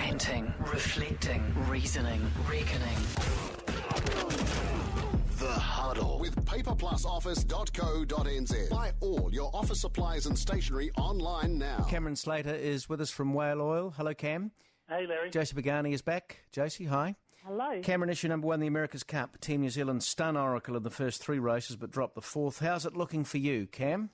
Ranting, reflecting, reasoning, reckoning. The Huddle with paperplusoffice.co.nz. Buy all your office supplies and stationery online now. Cameron Slater is with us from Whale Oil. Hello, Cam. Hey, Larry. Josie Pagani is back. Josie, hi. Hello. Cameron, issue number one, the America's Cup. Team New Zealand stun Oracle in the first three races but dropped the fourth. How's it looking for you, Cam?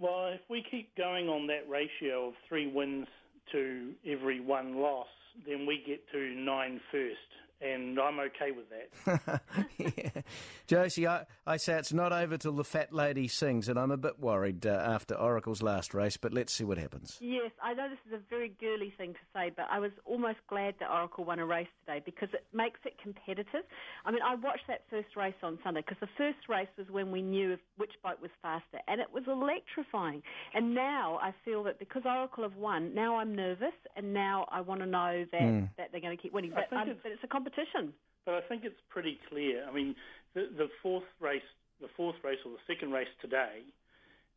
Well, if we keep going on that ratio of three wins to every one loss, then we get to nine first and I'm okay with that. yeah. Josie, I, I say it's not over till the fat lady sings, and I'm a bit worried uh, after Oracle's last race, but let's see what happens. Yes, I know this is a very girly thing to say, but I was almost glad that Oracle won a race today because it makes it competitive. I mean, I watched that first race on Sunday because the first race was when we knew which boat was faster, and it was electrifying. And now I feel that because Oracle have won, now I'm nervous, and now I want to know that, mm. that they're going to keep winning. But, um, it's, but it's a competition competition. But I think it's pretty clear. I mean, the, the fourth race, the fourth race or the second race today,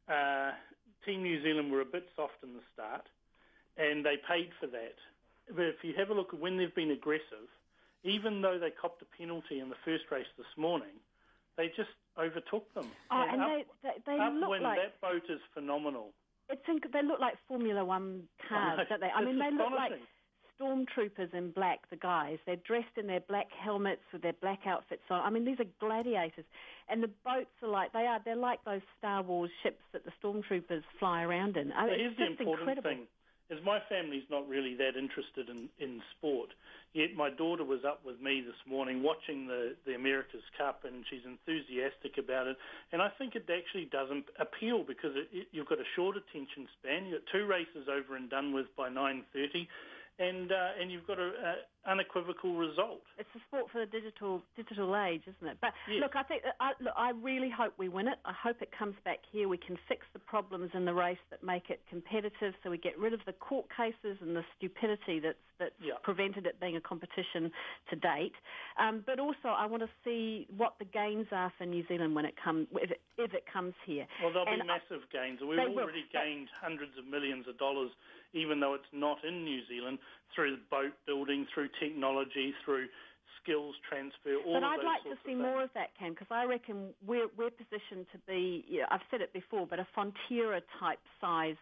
uh, Team New Zealand were a bit soft in the start, and they paid for that. But if you have a look at when they've been aggressive, even though they copped a penalty in the first race this morning, they just overtook them. Oh, and, and up, they, they, they look when like that boat is phenomenal. It's inc- they look like Formula One cars, don't they? I mean, they look like stormtroopers in black, the guys. They're dressed in their black helmets with their black outfits on. I mean, these are gladiators. And the boats are like, they are, they're like those Star Wars ships that the stormtroopers fly around in. I mean, here's the important incredible. thing. Is my family's not really that interested in, in sport. Yet my daughter was up with me this morning watching the, the America's Cup and she's enthusiastic about it. And I think it actually doesn't appeal because it, it, you've got a short attention span. You've got two races over and done with by 9.30 and uh, and you've got an unequivocal result. It's a sport for the digital digital age, isn't it? But yes. look, I think I, look, I really hope we win it. I hope it comes back here. We can fix the problems in the race that make it competitive, so we get rid of the court cases and the stupidity that's that's yeah. prevented it being a competition to date. Um, but also, I want to see what the gains are for New Zealand when it comes if it, if it comes here. Well, there'll and be massive I, gains. We've already will. gained hundreds of millions of dollars, even though it's not in New Zealand, through boat building, through technology, through skills transfer. All but I'd like to see more of that, Ken, because I reckon we're we're positioned to be. You know, I've said it before, but a Fonterra type size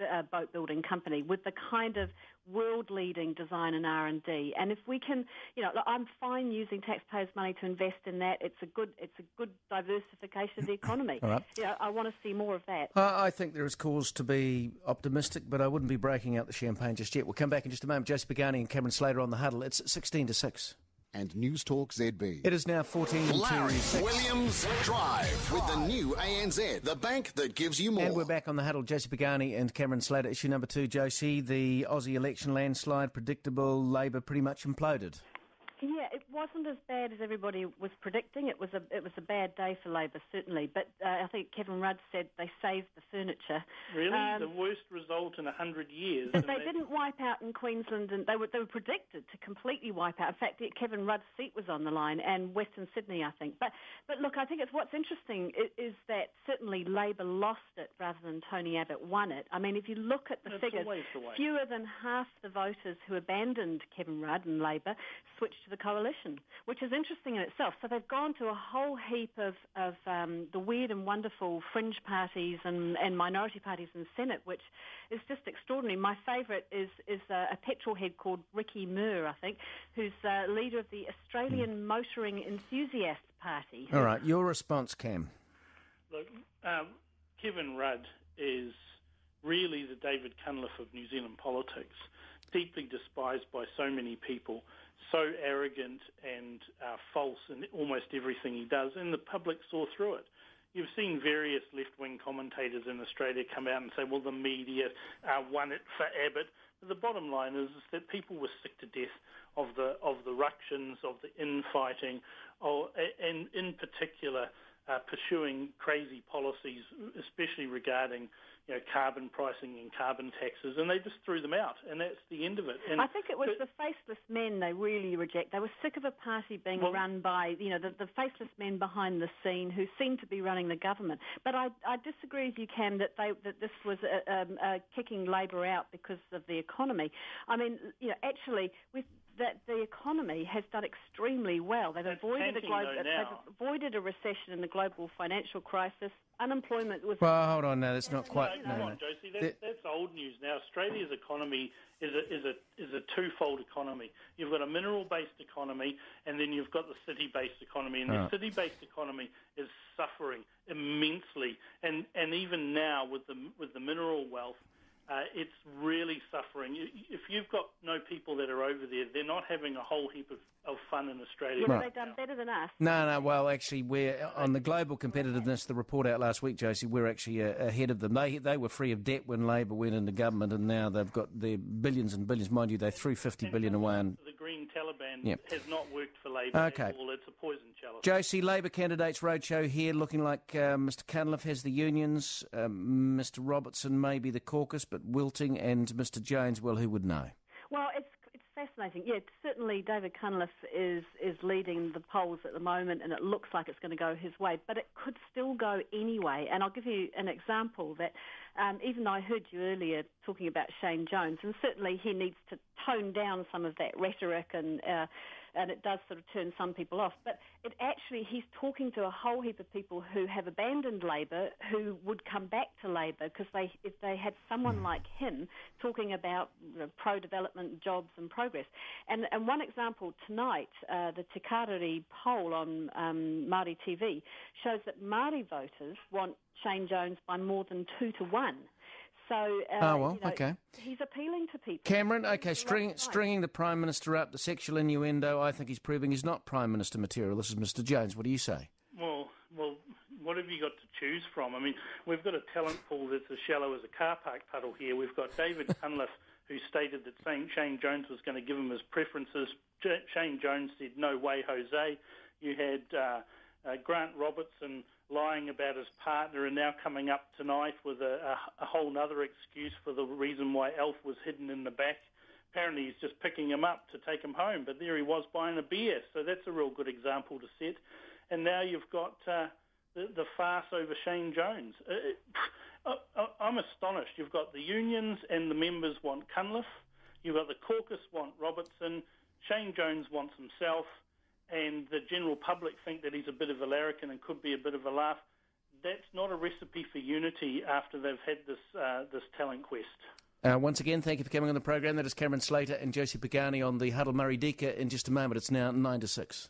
uh, boat building company with the kind of world leading design and R and D. And if we can, you know, I'm fine using taxpayers' money to invest in that. It's a good it's a good diversification of the economy. All right. You know, I want to see more of that. Uh, I think there is cause to be optimistic, but I wouldn't be breaking out the champagne just yet. We'll come back in just a moment. Josie Pagani and Cameron Slater on the huddle. It's 16 to 6 and News Talk ZB. It is now 14 Larry Williams Drive with the new ANZ, the bank that gives you more. And we're back on the huddle. Josie Pagani and Cameron Slater. Issue number two, Josie. The Aussie election landslide, predictable, Labor pretty much imploded. Yeah, it wasn't as bad as everybody was predicting. It was a it was a bad day for Labor certainly, but uh, I think Kevin Rudd said they saved the furniture. Really, um, the worst result in a hundred years. But they didn't wipe out in Queensland, and they were they were predicted to completely wipe out. In fact, Kevin Rudd's seat was on the line, and Western Sydney, I think. But but look, I think it's what's interesting is, is that certainly Labor lost it rather than Tony Abbott won it. I mean, if you look at the That's figures, fewer than half the voters who abandoned Kevin Rudd and Labor switched to the coalition, which is interesting in itself. So they've gone to a whole heap of, of um, the weird and wonderful fringe parties and, and minority parties in the Senate, which is just extraordinary. My favourite is, is a, a petrol head called Ricky Muir, I think, who's uh, leader of the Australian mm. Motoring Enthusiast Party. All right, your response, Cam. Look, um, Kevin Rudd is really the David Cunliffe of New Zealand politics, deeply despised by so many people so arrogant and uh, false in almost everything he does, and the public saw through it. You've seen various left-wing commentators in Australia come out and say, well, the media uh, won it for Abbott. But the bottom line is, is, that people were sick to death of the of the ructions, of the infighting, or, and in particular uh, pursuing crazy policies, especially regarding you know, carbon pricing and carbon taxes, and they just threw them out, and that's the end of it. And I think it was the faceless men they really reject. They were sick of a party being Well- run by, you know, the, the faceless men behind the scene who seem to be running the government. But I, I disagree with you, Cam, that they that this was uh, um, uh, kicking Labor out because of the economy. I mean, you know, actually, with that the economy has done extremely well. They've It's avoided a global, they've avoided a recession in the global financial crisis. Unemployment was Well, hold on now. That's not quite. No, No, come no. on, Josie. The- That's, that's old news now. Australia's economy is a is a is a twofold economy. You've got a mineral-based economy, and then you've got the city-based economy. And Right. the city-based economy is suffering immensely, and and even now with the with the mineral wealth. Uh, it's really suffering. If you've got no people that are over there, they're not having a whole heap of, of fun in Australia. yeah, Right. they've done better than us. No, no. Well, actually, we're on the global competitiveness. The report out last week, Josie, we're actually uh, ahead of them. They they were free of debt when Labor went into government, and now they've got their billions and billions. Mind you, they threw fifty billion away. And The Green Taliban Yep. has not worked for Labor Okay. at all. It's a poison chalice. Josie, Labor candidates roadshow here, looking like uh, Mr. Cunliffe has the unions, um, Mr. Robertson maybe the caucus, but Wilting and Mr. Jones. Well, who would know? Well, it's it's fascinating. Yeah, certainly David Cunliffe is is leading the polls at the moment, and it looks like it's going to go his way. But it could still go anyway. And I'll give you an example that um, even though I heard you earlier talking about Shane Jones, and certainly he needs to tone down some of that rhetoric and. Uh, and it does sort of turn some people off. But it actually, he's talking to a whole heap of people who have abandoned Labor, who would come back to Labor because they, if they had someone like him talking about you know, pro-development, jobs, and progress. And, and one example tonight, uh, the Te Karere poll on um, Māori TV shows that Māori voters want Shane Jones by more than two to one. So, uh, Oh, well, you know, okay. he's appealing to people. Cameron, okay, string, lot of time. stringing the Prime Minister up, the sexual innuendo, I think he's proving he's not Prime Minister material. This is Mr. Jones. What do you say? Well, well, what have you got to choose from? I mean, we've got a talent pool that's as shallow as a car park puddle here. We've got David Cunliffe, who stated that Shane Shane Jones was going to give him his preferences. J- Shane Jones said, no way, Jose. You had uh, uh, Grant Robertson lying about his partner and now coming up tonight with a, a, a whole other excuse for the reason why Alf was hidden in the back. Apparently he's just picking him up to take him home, but there he was buying a beer. So that's a real good example to set. And now you've got uh, the, the farce over Shane Jones. Uh, I- I'm astonished. You've got the unions and the members want Cunliffe. You've got the caucus want Robertson. Shane Jones wants himself. And the general public think that he's a bit of a larrikin and could be a bit of a laugh. That's not a recipe for unity after they've had this uh, this talent quest. Uh, once again, thank you for coming on the program. That is Cameron Slater and Josie Pagani on the Huddle Murray Deaker in just a moment. It's now 9 to 6.